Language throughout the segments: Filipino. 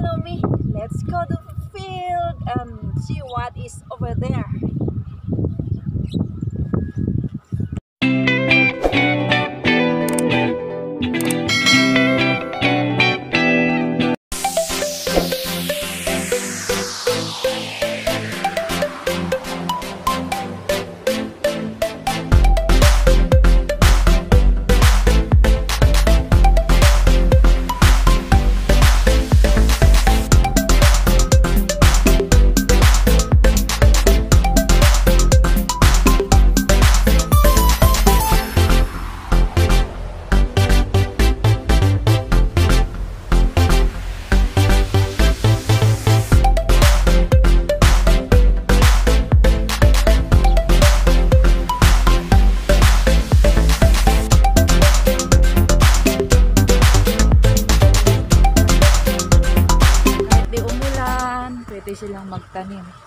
follow me. Let's go to the field and see what is over there. Silang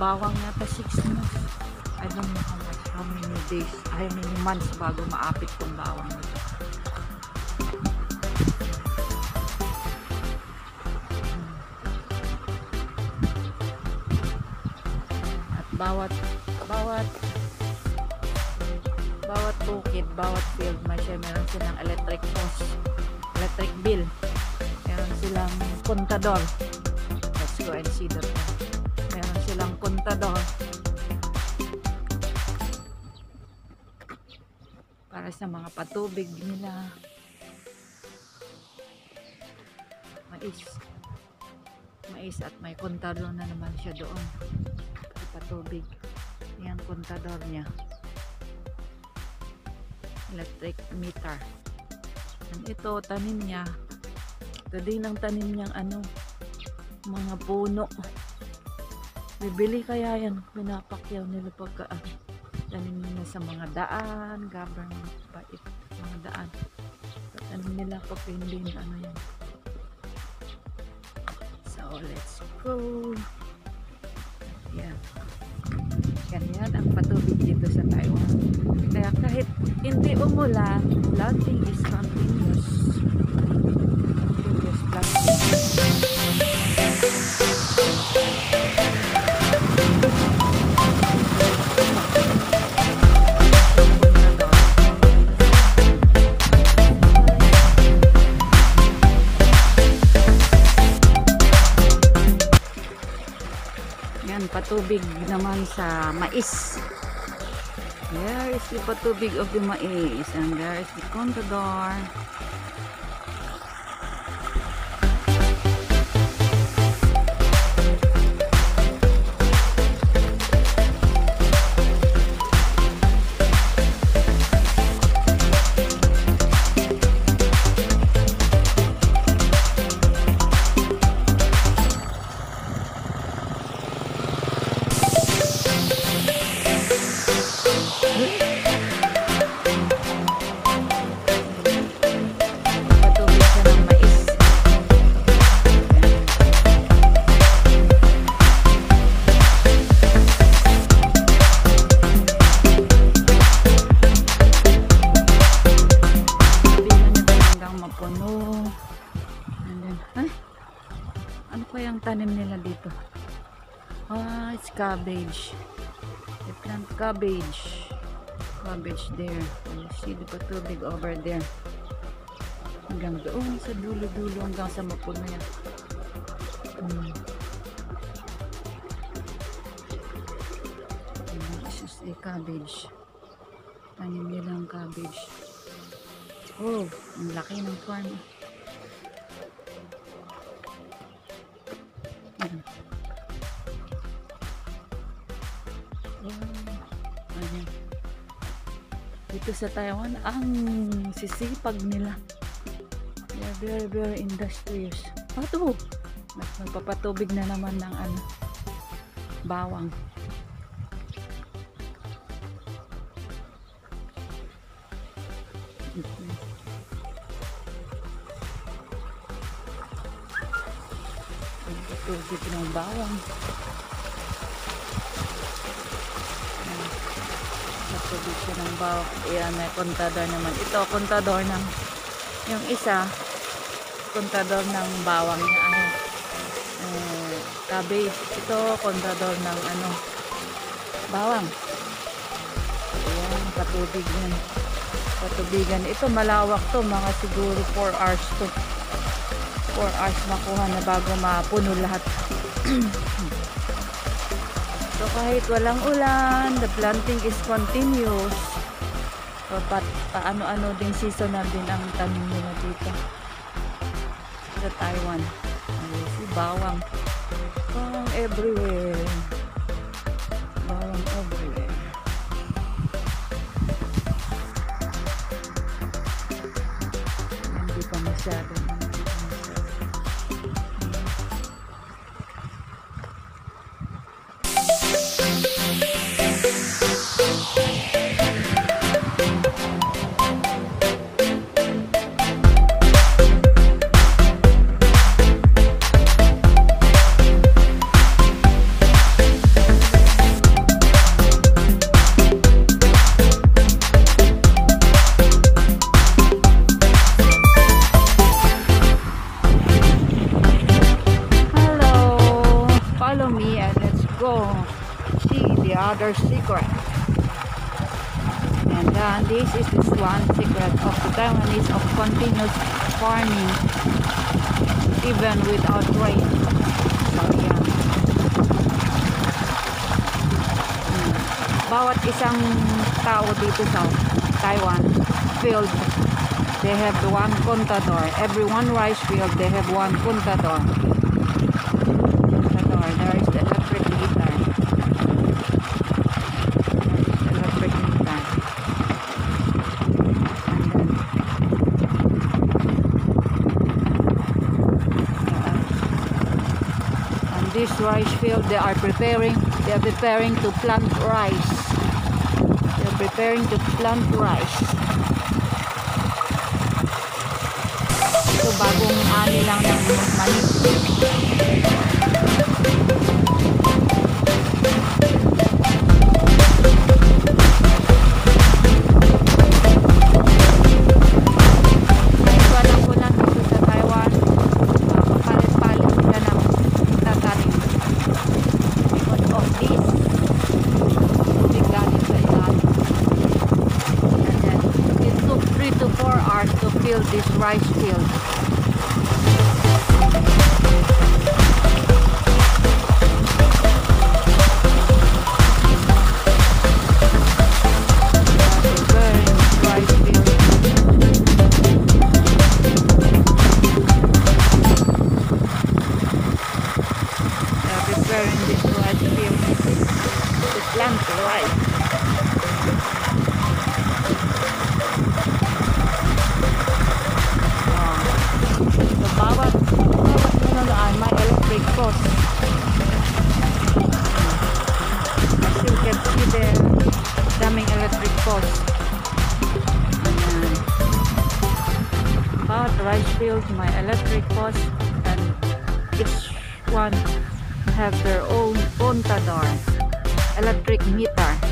bawang yata 6 months. I don't know how much, how many days, how many months bago maapit tong bawang nito. At bawat, bawat, bawat bukid, bawat field, may siya meron silang electric post, electric bill. Meron silang kontador. Let's go and see. Meron silang kontador. Para sa mga patubig nila. Mais. Mais at may kontador na naman siya doon. Patubig. Yan kontador niya. Electric meter. And ito, tanim niya. Ito din ang tanim niyang ano, mga puno. Bibili kaya yan, pinapakyaw nila pagka ano, tanim nila sa mga daan, government pa it, mga daan. Tanim nila pag hindi na ano yan. So, let's go. Yan. Ganyan ang patubig dito sa Taiwan. Kaya kahit hindi umulan, planting is continuous. Continuous planting. Yan, patubig naman sa mais. There is the patubig of the mais. And there is the contador. Cabbage. They plant cabbage. Cabbage there. You see the patubig over there. Hanggang doon sa dulo-dulo hanggang sa mapuno yan. Hmm. This is a cabbage. Tanim nila ang cabbage. Oh, ang laki ng farm. Ayan. Ayan. Dito sa Taiwan, ang sisipag nila. They are very, very industrious. Pato! Mas magpapatubig na naman ng ano, bawang. Mhm. Magpapatubig ng bawang. Siya ng bawang. Ayan, may kontador naman. Ito, kontador ng yung isa, kontador ng bawang niya. Ano, eh, cabbage. Ito, kontador ng ano, bawang. Ayan, patubig yan. Patubigan. Ito, malawak to. Mga siguro 4 hours to. 4 hours makuha na bago mapuno lahat. so, kahit walang ulan, the planting is continuous. So, pat, paano-ano din seasonal din ang tanim nila dito. Sa Taiwan. Ay, si bawang. Bawang everywhere. Secret of the Taiwanese of continuous farming even without rain. So yan. Hmm. Bawat isang tao dito sa Taiwan field they have one contador. Every one rice field they have one. Contador. There is the electric meter. There is the electric meter. And then, uh, on this rice field they are preparing they are preparing to plant rice. They are preparing to plant rice. Ito bagong ani lang ng manis. Took 3 to 4 hours to fill this rice field. Preparing rice field. They are preparing this rice field to plant rice. Post. As you can see there, daming electric post. Ayan. Bawat rice field may electric post and each one have their own contador, electric meter.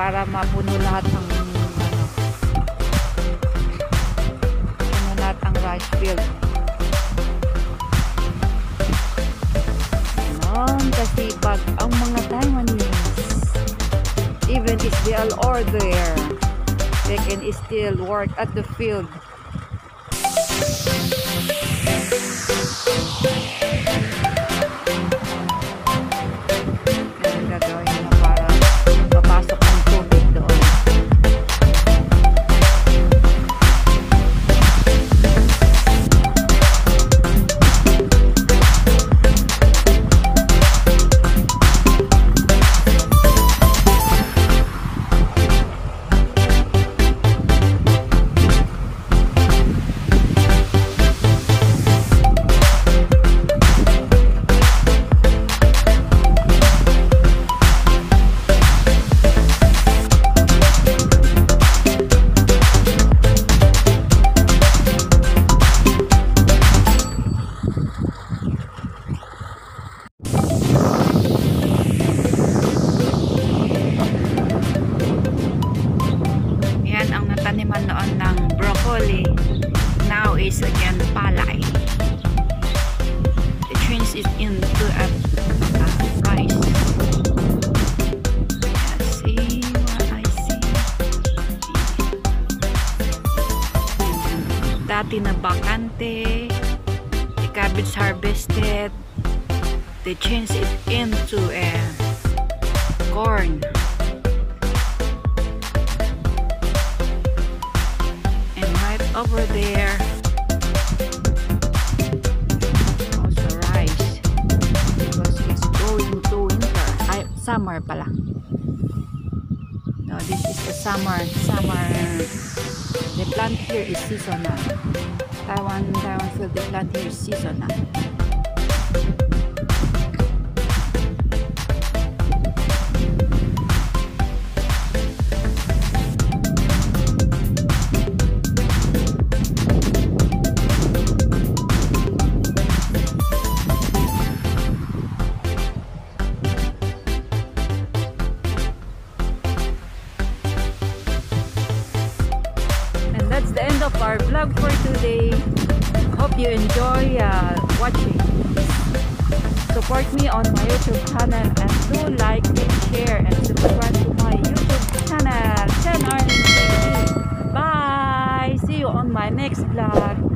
Para mapuno lahat ng puno lahat ang rice field. Ganon kasipag ang mga Taiwanese. Even if they all are there, they can still work at the field. Ang They changed it into a corn. and right over there also rice because it's going to winter. Summer pala. No this is the summer summer. The plant here is seasonal. Taiwan Taiwan field the plant here is seasonal of our vlog for today. Hope you enjoy uh, watching. Support me on my YouTube channel and do like, share, and subscribe to my YouTube channel, Chen Arlene TV. Bye! See you on my next vlog.